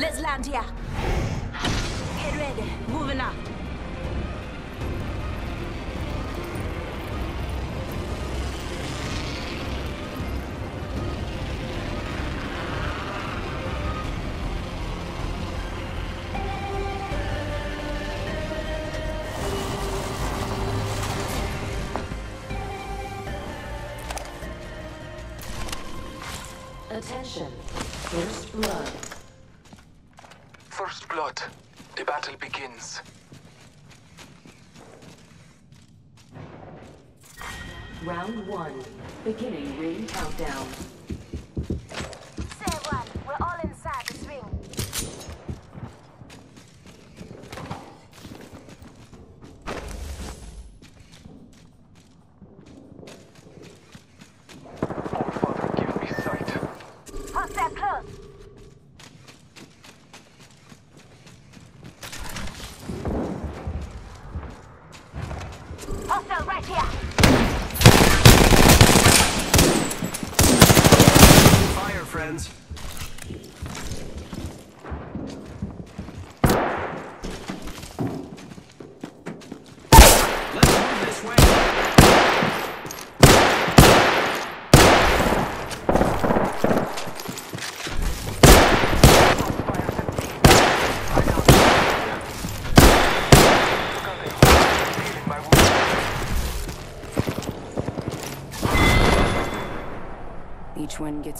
Let's land here. Get ready. Moving up. Attention. First blood. First blood. The battle begins. Round one. Beginning ring countdown.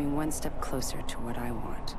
Me one step closer to what I want.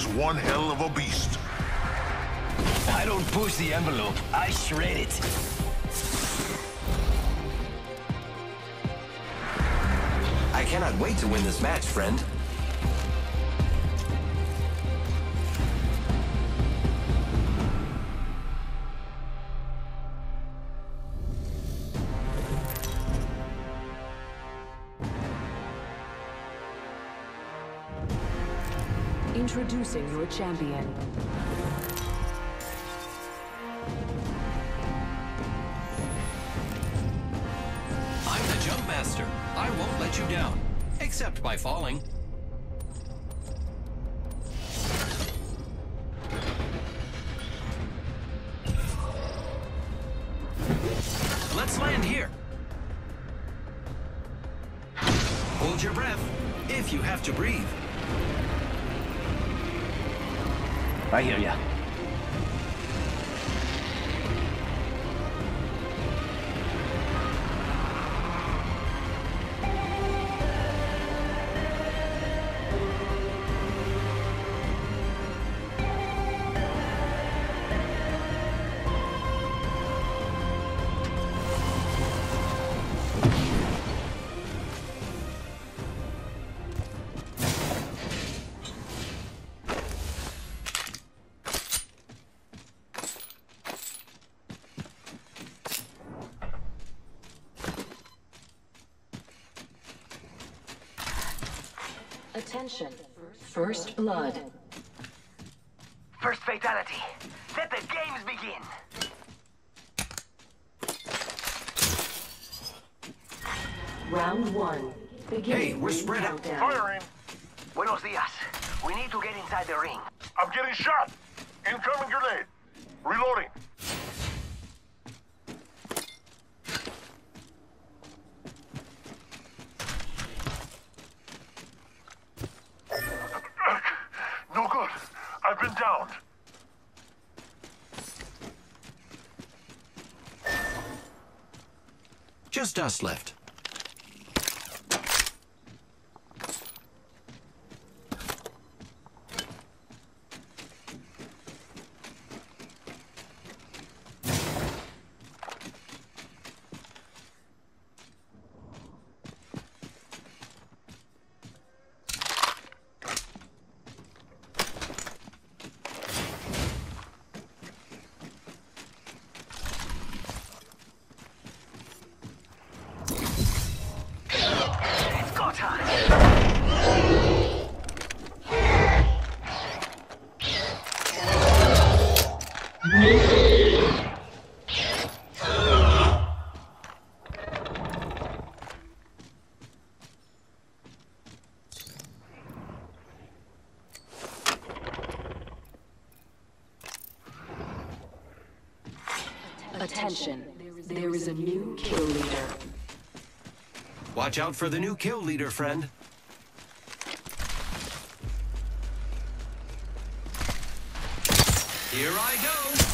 Is one hell of a beast. I don't push the envelope. I shred it. I cannot wait to win this match, friend. Introducing your champion. I'm the jump master. I won't let you down. Except by falling. Let's land here. Hold your breath, if you have to breathe. I hear ya. Attention. First blood. First fatality. Let the games begin. Round one. Beginning Hey, we're spread out. countdown. Firing. Buenos dias. We need to get inside the ring. I'm getting shot. Incoming grenade. Reloading. Just us left. It's go time! Attention. There is a new kill leader. Watch out for the new kill leader, friend. Here I go.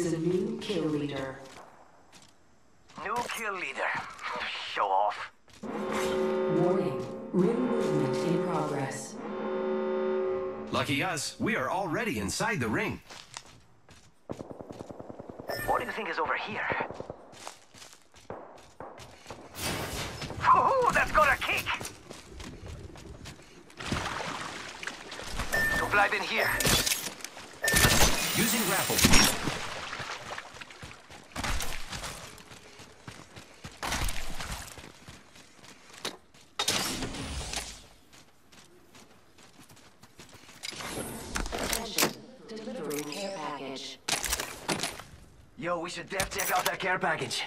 Is a new kill leader. New kill leader. Show off. Warning. Ring movement in progress. Lucky us, we are already inside the ring. What do you think is over here? Woohoo! That's got a kick! Supply bin here. Using grapple. Attention. Delivering care package. Yo, we should def check out that care package.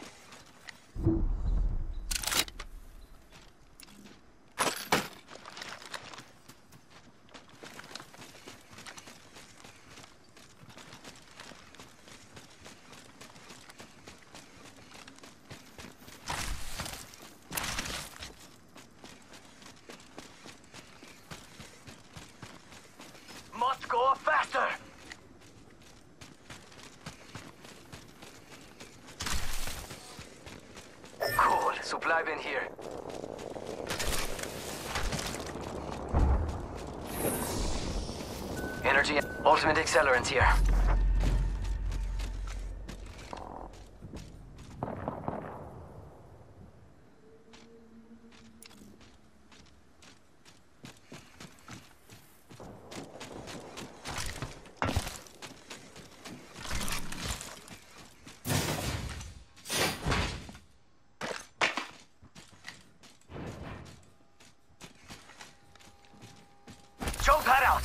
Must go faster! Bin here. Energy ultimate accelerant here. Choke that out!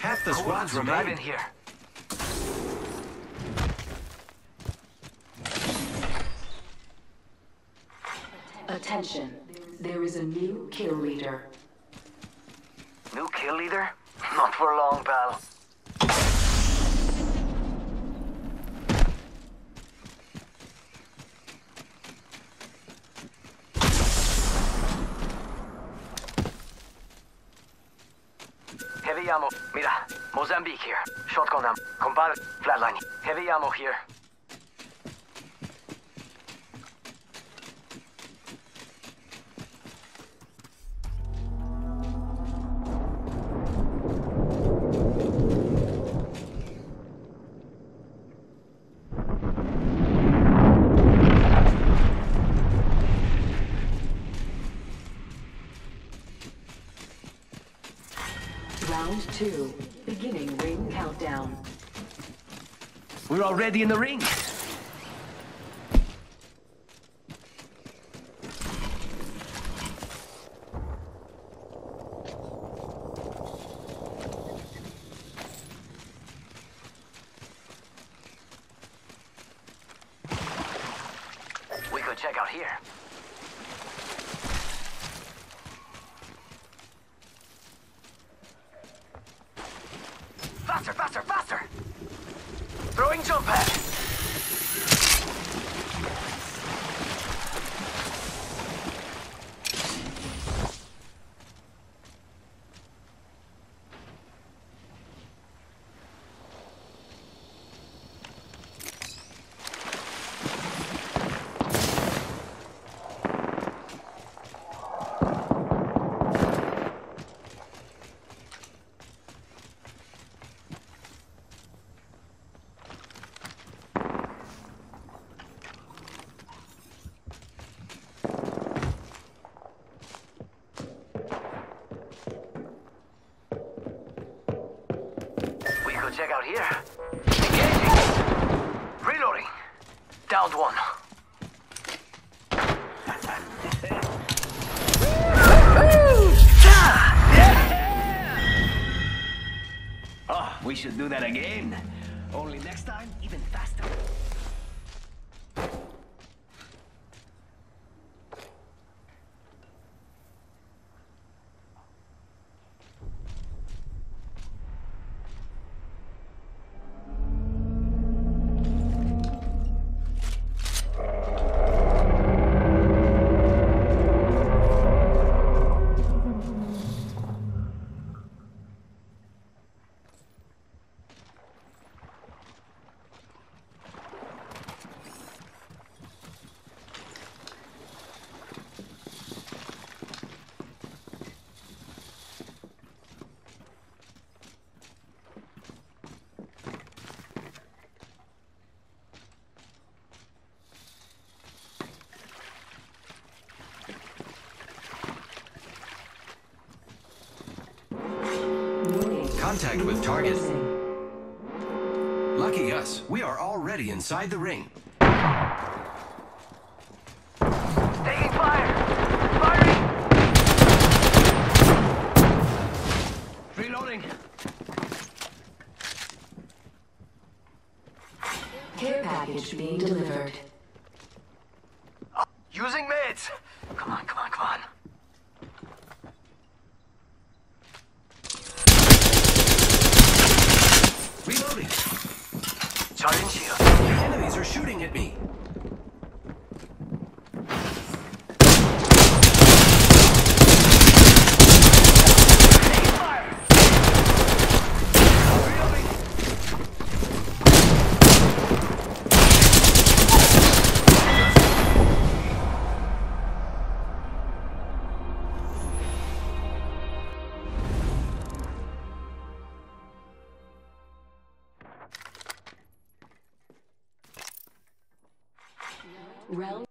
Half the squads Supply remain. bin here. Attention. There is a new kill leader. New kill leader? Not for long, pal. Ammo. Mira, Mozambique here. Shotgun ammo. Compadre, flatline. Heavy ammo here. We're already in the ring. We could check out here. Faster, faster, faster! Throwing jump pad. We could check out here. Engaging. Reloading. Downed one. Oh, we should do that again. Only next time, even faster. Warning. Contact with target. Lucky us, we are already inside the ring. Taking fire! Firing! Reloading. Care package being delivered. Charging shield. Enemies are shooting at me. Round